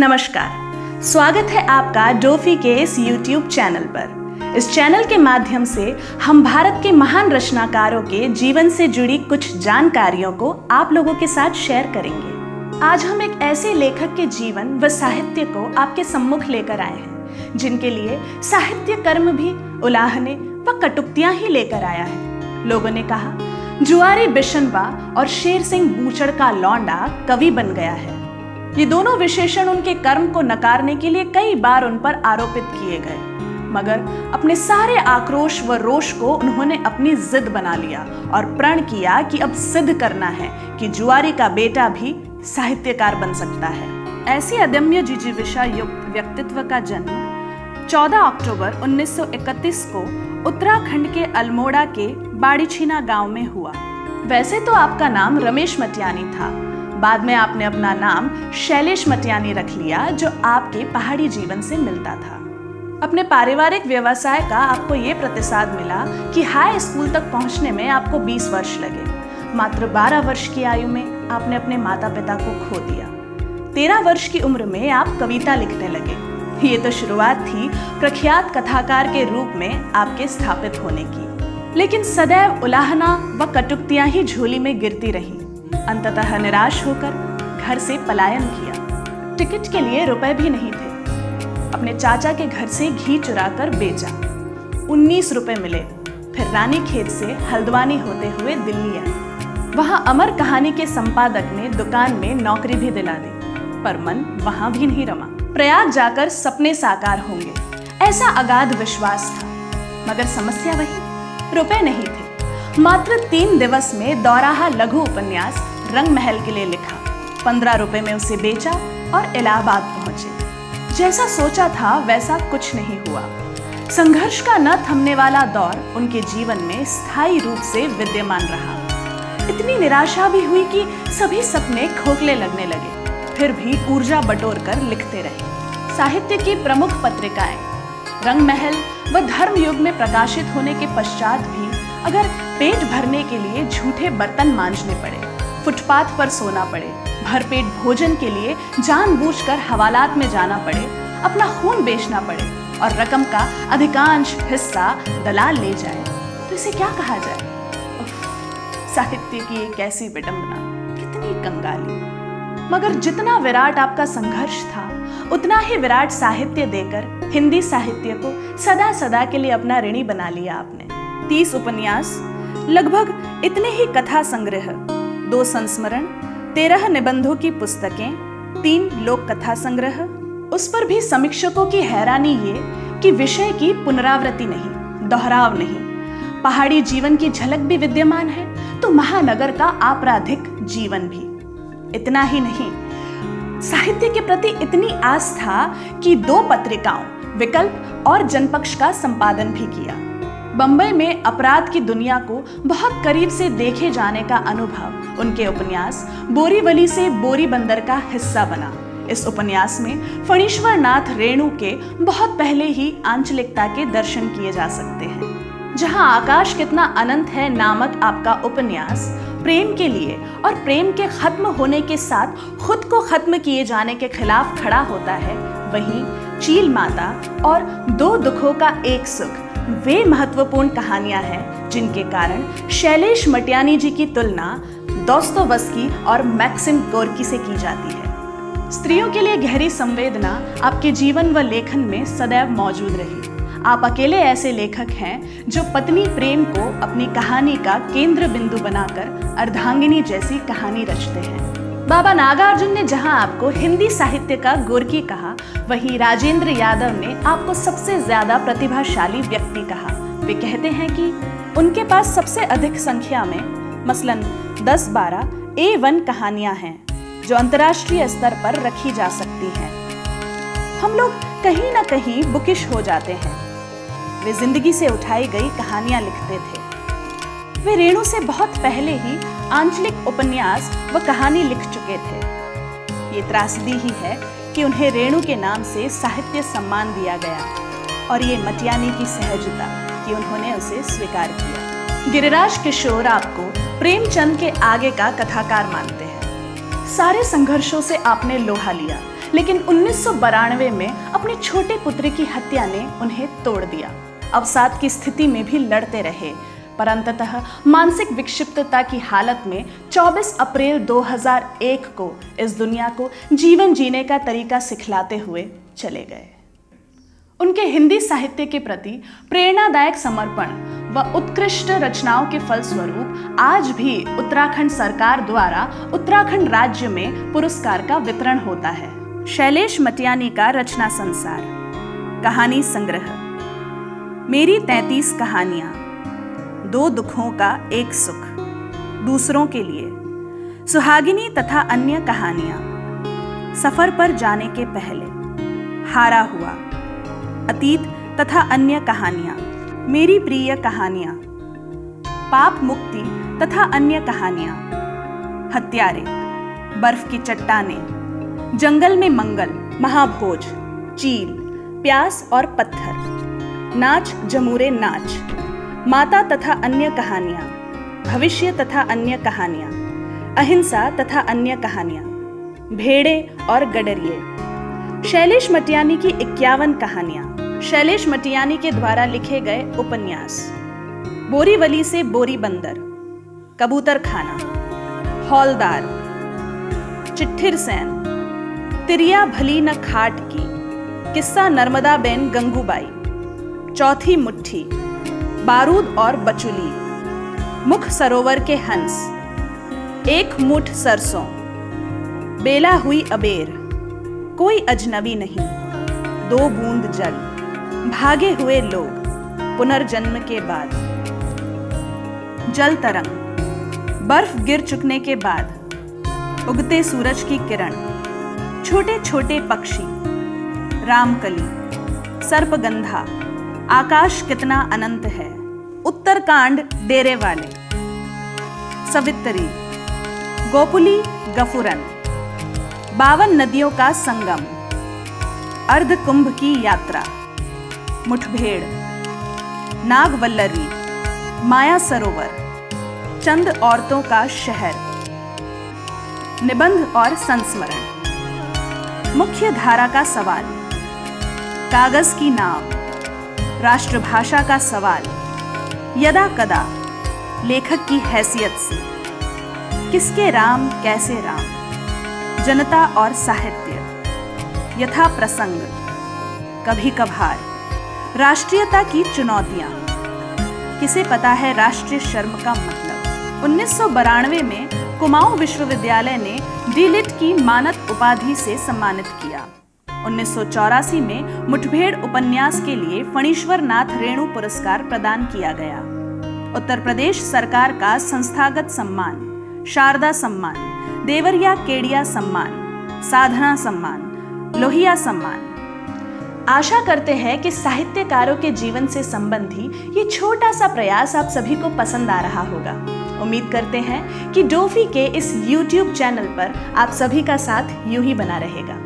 नमस्कार। स्वागत है आपका डोफी के इस यूट्यूब चैनल पर। इस चैनल के माध्यम से हम भारत के महान रचनाकारों के जीवन से जुड़ी कुछ जानकारियों को आप लोगों के साथ शेयर करेंगे। आज हम एक ऐसे लेखक के जीवन व साहित्य को आपके सम्मुख लेकर आए हैं, जिनके लिए साहित्य कर्म भी उलाहने व कटुक्तियाँ ही लेकर आया है। लोगों ने कहा, जुआरी बिशनवा और शेर सिंह बूचड़ का लौंडा कवि बन गया है। ये दोनों विशेषण उनके कर्म को नकारने के लिए कई बार उन पर आरोपित किए गए। मगर अपने सारे आक्रोश व रोष को उन्होंने अपनी जिद बना लिया और प्रण किया कि अब सिद्ध करना है कि जुआरी का बेटा भी साहित्यकार बन सकता है। ऐसी अदम्य जिजीविषा युक्त व्यक्तित्व का जन्म 14 अक्टूबर 1931 को उत्तराखंड के अल्मोड़ा के बाड़ीछीना गाँव में हुआ। वैसे तो आपका नाम रमेश मटियानी था। बाद में आपने अपना नाम शैलेश मटियानी रख लिया, जो आपके पहाड़ी जीवन से मिलता था। अपने पारिवारिक व्यवसाय का आपको ये प्रतिसाद मिला कि हाई स्कूल तक पहुँचने में आपको 20 वर्ष लगे। मात्र 12 वर्ष की आयु में आपने अपने माता पिता को खो दिया। 13 वर्ष की उम्र में आप कविता लिखने लगे। ये तो शुरुआत थी प्रख्यात कथाकार के रूप में आपके स्थापित होने की। लेकिन सदैव उलाहना व कटुक्तियाँ ही झोली में गिरती रहीं। अंततः निराश होकर घर से पलायन किया। टिकट के लिए रुपए भी नहीं थे। अपने चाचा के घर से घी चुराकर बेचा। उन्नीस रुपए मिले। फिर रानी खेत से हल्द्वानी होते हुए दिल्ली आए। वहाँ अमर कहानी के संपादक ने दुकान में नौकरी भी दिला दी, पर मन वहाँ भी नहीं रमा। प्रयाग जाकर सपने साकार होंगे। ऐसा अगाध विश्वास था, मगर समस्या वही। रुपए नहीं थे। मात्र तीन दिवस में दौराहा लघु उपन्यास रंग महल के लिए लिखा। पंद्रह रुपए में उसे बेचा और इलाहाबाद पहुँचे। जैसा सोचा था, वैसा कुछ नहीं हुआ। संघर्ष का न थमने वाला दौर उनके जीवन में स्थायी रूप से विद्यमान रहा। इतनी निराशा भी हुई कि सभी सपने खोखले लगने लगे। फिर भी ऊर्जा बटोर कर लिखते रहे। साहित्य की प्रमुख पत्रिकाएँ रंग महल व धर्म युग में प्रकाशित होने के पश्चात भी अगर पेट भरने के लिए झूठे बर्तन मांझने पड़े, फुटपाथ पर सोना पड़े, भरपेट भोजन के लिए जानबूझकर हवालात में जाना पड़े, अपना खून बेचना पड़े और रकम का अधिकांश हिस्सा दलाल ले जाए तो इसे क्या कहा जाए? साहित्य की एक ऐसी विडंबना, कितनी कंगाली। मगर जितना विराट आपका संघर्ष था, उतना ही विराट साहित्य देकर, हिंदी साहित्य को सदा सदा के लिए अपना ऋणी बना लिया आपने। तीस उपन्यास, लगभग इतने ही कथा संग्रह, दो संस्मरण, तेरह निबंधों की पुस्तकें, तीन लोक कथा संग्रह। उस पर भी समीक्षकों की हैरानी ये कि विषय की पुनरावृत्ति नहीं, दोहराव नहीं। पहाड़ी जीवन की झलक भी विद्यमान है तो महानगर का आपराधिक जीवन भी। इतना ही नहीं, साहित्य के प्रति इतनी आस्था कि दो पत्रिकाओं, विकल्प और जनपक्ष का संपादन भी किया। बम्बई में अपराध की दुनिया को बहुत करीब से देखे जाने का अनुभव, उनके उपन्यास बोरीवली से बोरी बंदर का हिस्सा बना। इस उपन्यास में फणीश्वर नाथ रेणु के बहुत पहले ही आंचलिकता के दर्शन किए जा सकते हैं, जहाँ आकाश कितना अनंत है नामक आपका उपन्यास प्रेम के लिए और प्रेम के खत्म होने के साथ खुद को खत्म किए जाने के खिलाफ खड़ा होता है, वहीं चील माता और दो दुखों का एक सुख। वे महत्वपूर्ण कहानियाँ हैं, जिनके कारण शैलेश मटियानी जी की तुलना दोस्तोवस्की और मैक्सिम गोरकी से की जाती है। स्त्रियों के लिए गहरी संवेदना आपके जीवन व लेखन में सदैव मौजूद रही। आप अकेले ऐसे लेखक हैं, जो पत्नी प्रेम को अपनी कहानी का केंद्र बिंदु बनाकर अर्धांगिनी जैसी कहानी रचते हैं। बाबा नागार्जुन ने जहाँ आपको हिंदी साहित्य का गोरकी कहा, वहीं राजेंद्र यादव ने आपको सबसे ज़्यादा प्रतिभाशाली व्यक्ति कहा। वे कहते हैं कि उनके पास सबसे अधिक संख्या में, मसलन 10-12 ए वन कहानियाँ हैं, जो अंतर्राष्ट्रीय स्तर पर रखी जा सकती हैं। हम लोग कहीं ना कहीं बुकिश हो जाते हैं। वे ज़िंदगी से उठाई गई कहानियाँ लिखते थे। वे रेणु से बहुत पहले ही आंचलिक उपन्यास व कहानी लिख चुके थे। ये त्रासदी ही है कि उन्हें रेणु के नाम से साहित्य सम्मान दिया गया और ये मटियानी की सहजता कि उन्होंने उसे स्वीकार किया। गिरिराज किशोर आपको प्रेमचंद के आगे का कथाकार मानते हैं। सारे संघर्षों से आपने लोहा लिया, लेकिन उन्नीस में अपने छोटे पुत्र की हत्या ने उन्हें तोड़ दिया। अवसाद की स्थिति में भी लड़ते रहे पर अंततः मानसिक विक्षिप्तता की हालत में 24 अप्रैल 2001 को इस दुनिया को जीवन जीने का तरीका सिखलाते हुए चले गए। उनके हिंदी साहित्य के प्रति प्रेरणादायक समर्पण व उत्कृष्ट रचनाओं के फलस्वरूप आज भी उत्तराखंड सरकार द्वारा उत्तराखंड राज्य में पुरस्कार का वितरण होता है। शैलेश मटियानी का रचना संसार, कहानी संग्रह। मेरी तैतीस कहानियाँ। दो दुखों का एक सुख, दूसरों के लिए। सुहागिनी तथा अन्य कहानियाँ। सफ़र पर जाने के पहले, हारा हुआ। अतीत तथा अन्य कहानियाँ। मेरी प्रिय कहानियाँ। पाप मुक्ति तथा अन्य कहानियाँ। हत्यारे, बर्फ़ की चट्टाने, जंगल में मंगल, महाभोज, चील, प्यास और पत्थर। नाच, जमूरे नाच। माता तथा अन्य कहानियाँ, भविष्य तथा अन्य कहानियाँ, अहिंसा तथा अन्य कहानियाँ, भेड़े और गडरिए शैलेश मटियानी की इक्यावन कहानियाँ, शैलेश मटियानी के द्वारा लिखे गए उपन्यास। बोरीवली से बोरी बंदर, कबूतर खाना, हौलदार, चिट्ठिर सैन, तिरिया भली न खाट की, किस्सा नर्मदा बेन गंगूबाई, चौथी मुट्ठी। बारूद और बचुली। मुख सरोवर के हंस। एक मुठ सरसों। बेला हुई अबेर। कोई अजनबी नहीं। दो बूंद जल। भागे हुए लोग। पुनर्जन्म के बाद। जल तरंग। बर्फ़ गिर चुकने के बाद। उगते सूरज की किरण। छोटे छोटे पक्षी। रामकली। सर्पगंधा। आकाश कितना अनंत है। उत्तरकांड डेरे वाले। सवित्री, गोपुली गफुरन। बावन नदियों का संगम। अर्ध कुंभ की यात्रा। मुठभेड़। नागवल्लरी, माया सरोवर। चंद औरतों का शहर। निबंध और संस्मरण। मुख्य धारा का सवाल। कागज़ की नाव। राष्ट्रभाषा का सवाल। यदा कदा, लेखक की हैसियत से। किसके राम, कैसे राम? जनता और साहित्य। यथा प्रसंग। कभी कभार। राष्ट्रीयता की चुनौतियाँ। किसे पता है राष्ट्रीय शर्म का मतलब? उन्नीस में कुमाऊं विश्वविद्यालय ने डीलिट की मानद उपाधि से सम्मानित किया। उन्नीस सौ चौरासी में मुठभेड़ उपन्यास के लिए फणीश्वर नाथ रेणु पुरस्कार प्रदान किया गया। उत्तर प्रदेश सरकार का संस्थागत सम्मान, शारदा सम्मान, देवरिया केडिया सम्मान, साधना सम्मान, लोहिया सम्मान। आशा करते हैं कि साहित्यकारों के जीवन से संबंधी ये छोटा सा प्रयास आप सभी को पसंद आ रहा होगा। उम्मीद करते हैं कि डोफी के इस YouTube चैनल पर आप सभी का साथ यूँ ही बना रहेगा।